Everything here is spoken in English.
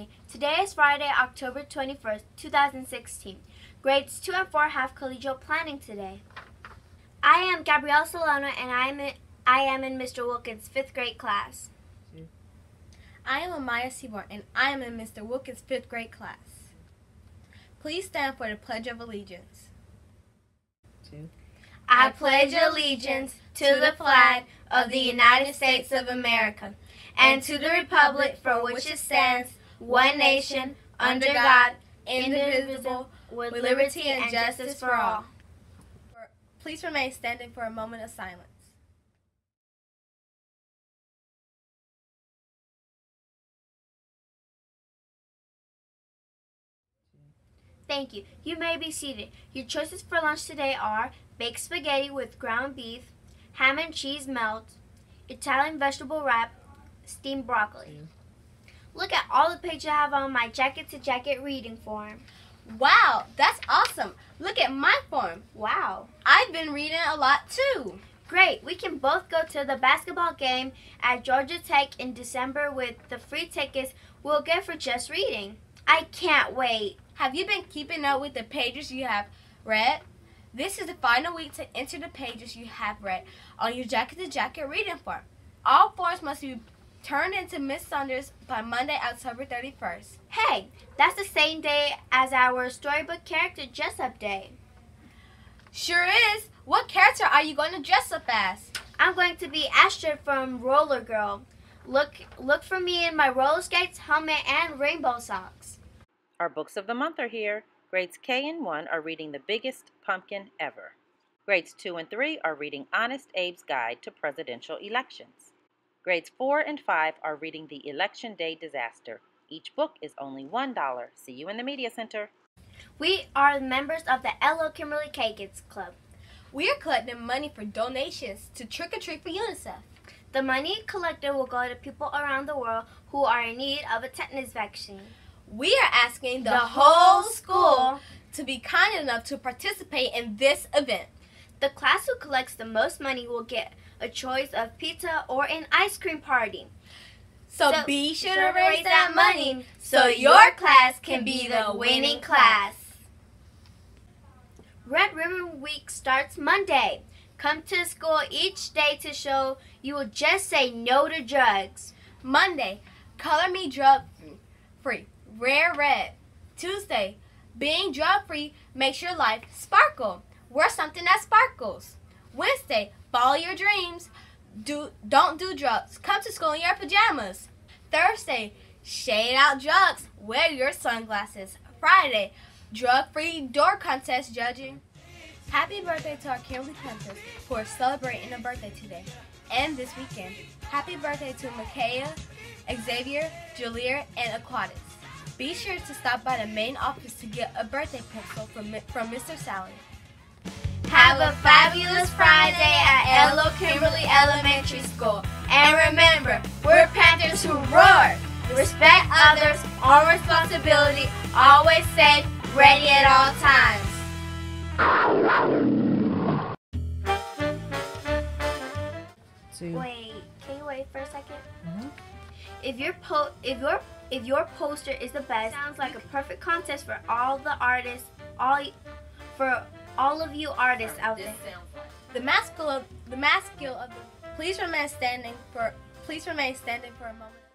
County. Today is Friday, October 21st, 2016. Grades 2 and 4 have collegial planning today. I am Gabrielle Solano and I am in, I am in Mr. Wilkins' 5th grade class. I am Amaya Seaborn and I am in Mr. Wilkins' 5th grade class. Please stand for the Pledge of Allegiance. I pledge allegiance to the flag of the United States of America and to the republic for which it stands, one nation, under God, indivisible, with liberty and justice for all. Please remain standing for a moment of silence. Thank you. You may be seated. Your choices for lunch today are baked spaghetti with ground beef, ham and cheese melt, Italian vegetable wrap, steamed broccoli. Look at all the pages I have on my jacket to jacket reading form. Wow, that's awesome. Look at my form. Wow. I've been reading a lot too. Great. We can both go to the basketball game at Georgia Tech in December with the free tickets we'll get for just reading. I can't wait. Have you been keeping up with the pages you have read? This is the final week to enter the pages you have read on your jacket to jacket reading form. All forms must be turned into Miss Saunders by Monday, October 31st. Hey, that's the same day as our storybook character dress up day. Sure is. What character are you going to dress up as? I'm going to be Astrid from Roller Girl. Look look for me in my roller skates, helmet, and rainbow socks. Our books of the month are here. Grades K and 1 are reading The Biggest Pumpkin Ever. Grades 2 and 3 are reading Honest Abe's Guide to Presidential Elections. Grades 4 and 5 are reading The Election Day Disaster. Each book is only $1. See you in the Media Center. We are members of the LO Kimberly K Kids Club. We are collecting money for donations to Trick or Treat for UNICEF. The money collected will go to people around the world who are in need of a tetanus vaccine. We are asking the, the whole school to be kind enough to participate in this event. The class who collects the most money will get a choice of pizza or an ice cream party. So, so be sure to raise that money so your class can be the winning class. Red Ribbon Week starts Monday. Come to school each day to show you will just say no to drugs. Monday, color me drug free. Rare red. Tuesday, being drug free makes your life sparkle. Wear something that sparkles. Wednesday, follow your dreams. Do don't do drugs. Come to school in your pajamas. Thursday, shade out drugs. Wear your sunglasses. Friday, drug-free door contest judging. Happy birthday to our Kimberly Panthers who are celebrating a birthday today and this weekend. Happy birthday to Micaiah, Xavier, Julia, and Aquatis. Be sure to stop by the main office to get a birthday pencil from, from Mr. Sally. Have a fabulous Friday at LO Kimberly Elementary School. And remember, we're Panthers who roar. Respect others, own responsibility, always safe, ready at all times. Wait, can you wait for a 2nd mm -hmm. If your po if your if your poster is the best, sounds like a perfect contest for all the artists, all for all of you artists out there. The masculine, the masculine of the. Please remain standing for. Please remain standing for a moment.